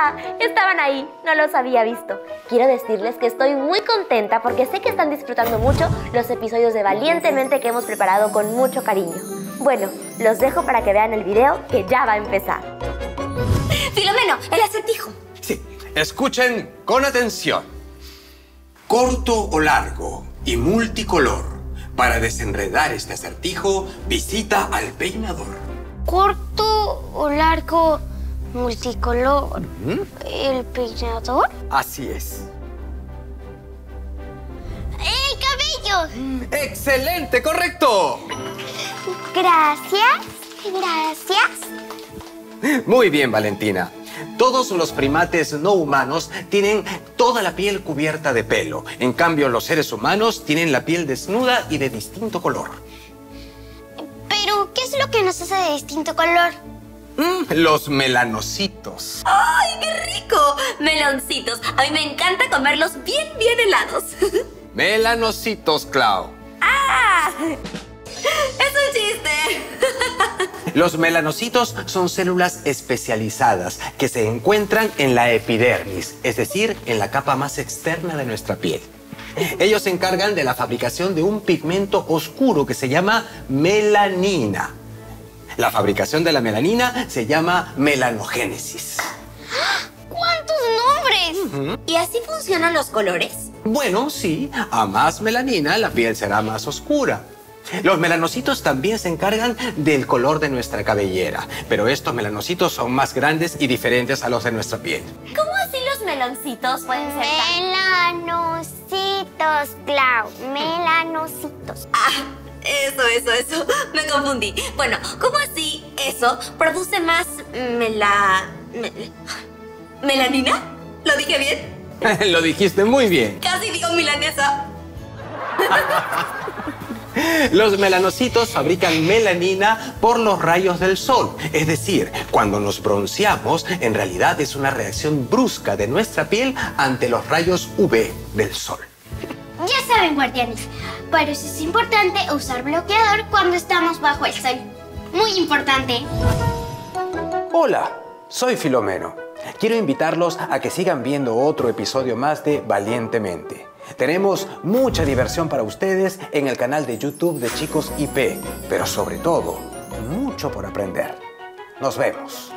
¡Hola! Estaban ahí, no los había visto. Quiero decirles que estoy muy contenta porque sé que están disfrutando mucho los episodios de Valientemente que hemos preparado con mucho cariño. Bueno, los dejo para que vean el video que ya va a empezar. Filomeno, el acertijo. Sí, escuchen con atención. Corto o largo y multicolor. Para desenredar este acertijo, visita al peinador. Corto o largo, multicolor. ¿El peinador? Así es. ¡El cabello! ¡Excelente! ¡Correcto! Gracias. Gracias. Muy bien, Valentina. Todos los primates no humanos tienen toda la piel cubierta de pelo. En cambio, los seres humanos tienen la piel desnuda y de distinto color. Pero, ¿qué es lo que nos hace de distinto color? Mm, los melanocitos. ¡Ay, qué rico! Meloncitos. A mí me encanta comerlos bien, bien helados. Melanocitos, Clau. ¡Ah! ¡Es un chiste! Los melanocitos son células especializadas que se encuentran en la epidermis, es decir, en la capa más externa de nuestra piel. Ellos se encargan de la fabricación de un pigmento oscuro que se llama melanina. La fabricación de la melanina se llama melanogénesis. ¿Cuántos nombres? ¿Y así funcionan los colores? Bueno, sí, a más melanina la piel será más oscura. Los melanocitos también se encargan del color de nuestra cabellera, pero estos melanocitos son más grandes y diferentes a los de nuestra piel. ¿Cómo así los meloncitos pueden ser tan... Melanocitos, Clau. Melanocitos. Ah, eso, eso, eso. Me confundí. Bueno, ¿cómo así eso produce más mela... me- ¿Melanina? ¿Lo dije bien? Lo dijiste muy bien. Casi digo milanesa. Los melanocitos fabrican melanina por los rayos del sol. Es decir, cuando nos bronceamos, en realidad es una reacción brusca de nuestra piel ante los rayos UV del sol. Ya saben, guardianes. Por eso es importante usar bloqueador cuando estamos bajo el sol. Muy importante. Hola, soy Filomeno. Quiero invitarlos a que sigan viendo otro episodio más de Valientemente. Tenemos mucha diversión para ustedes en el canal de YouTube de Chicos IP, pero sobre todo, mucho por aprender. Nos vemos.